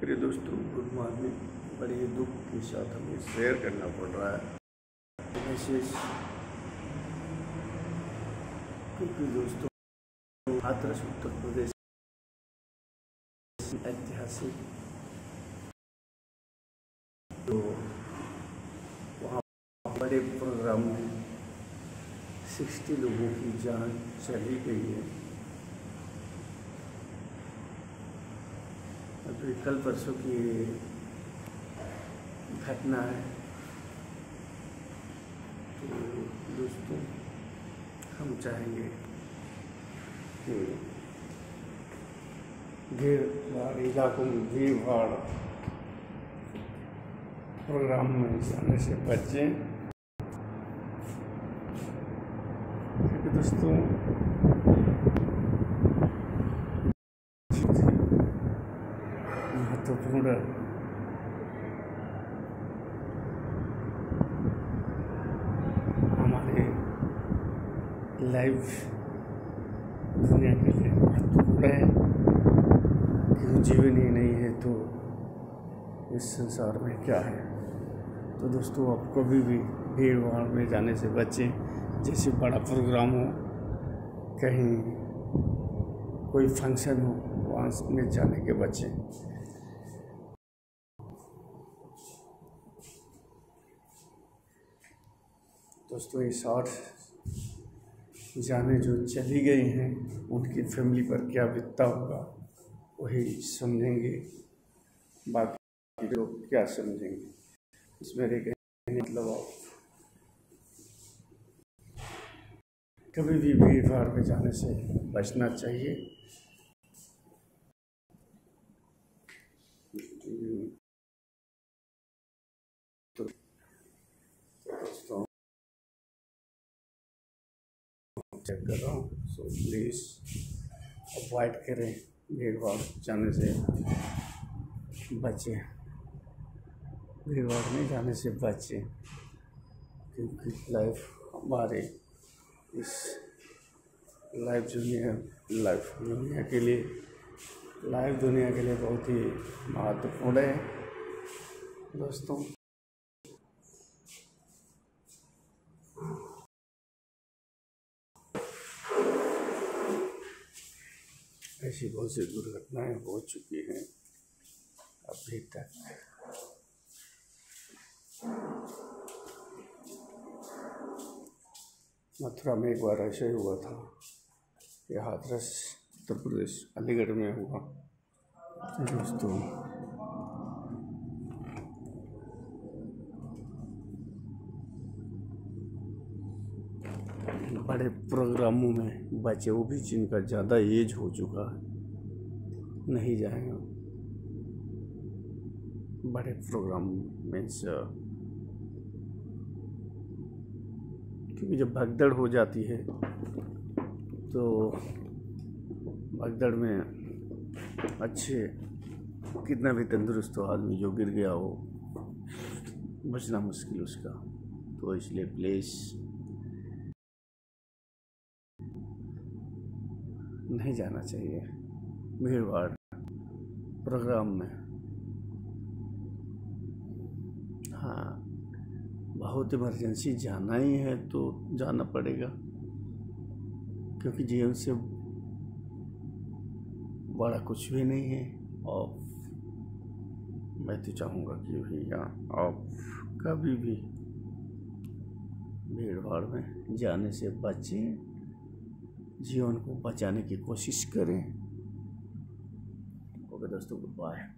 प्रिय दोस्तों good morning बड़े दुख के साथ हमें शेयर करना पड़ रहा है। मैसेज क्योंकि दोस्तों हाथरस उत्तर प्रदेश ऐतिहासिक तो वहाँ बड़े प्रोग्राम में सिक्सटी लोगों की जान चली गई है। कल परसों की घटना है। तो दोस्तों, हम चाहेंगे कि भीड़ भाड़, इलाकों में भीड़ भाड़ प्रोग्राम में जाने से बचें। दोस्तों महत्वपूर्ण हमारे लाइफ दुनिया के लिए महत्वपूर्ण है। क्यों जीवन ही नहीं है तो इस संसार में क्या है? तो दोस्तों, आप कभी भी भीड़ भाड़ में जाने से बचें। जैसे बड़ा प्रोग्राम हो, कहीं कोई फ़ंक्शन हो, वहाँ में जाने के बचें। दोस्तों ये शॉर्ट जाने जो चली गई हैं, उनकी फैमिली पर क्या बीतता होगा, वही समझेंगे। बाकी लोग क्या समझेंगे? इसमें एक मतलब आप कभी भी भीड़ भाड़ में जाने से बचना चाहिए तो दोस्तों चेक कर रहा हूँ। सो प्लीज़ अवॉइड करें। भीड़ भाड़ जाने से बचें। भीड़ भाड़ में जाने से बचें। क्योंकि लाइफ हमारे इस लाइफ दुनिया लाइफ दुनिया के लिए लाइफ दुनिया के लिए बहुत ही महत्वपूर्ण है। दोस्तों ऐसी बहुत सी दुर्घटनाएँ हो चुकी हैं अभी तक। मथुरा में एक बार ऐसे ही हुआ था कि हाथरस उत्तर प्रदेश, अलीगढ़ में हुआ। दोस्तों बड़े प्रोग्रामों में बच्चे वो भी जिनका ज़्यादा एज हो चुका है, नहीं जाएगा। बड़े प्रोग्राम मीन्स क्योंकि जब भगदड़ हो जाती है तो भगदड़ में अच्छे, कितना भी तंदुरुस्त हो, आदमी जो गिर गया हो, बचना मुश्किल उसका। तो इसलिए प्लीज़ नहीं जाना चाहिए। भीड़ भाड़ प्रोग्राम में। हाँ बहुत इमरजेंसी जाना ही है तो जाना पड़ेगा, क्योंकि जीवन से बड़ा कुछ भी नहीं है। और मैं तो चाहूँगा कि भैया आप कभी भी भीड़ भाड़ में जाने से बचें। जीवन को बचाने की कोशिश करें। ओके दोस्तों गुड बाय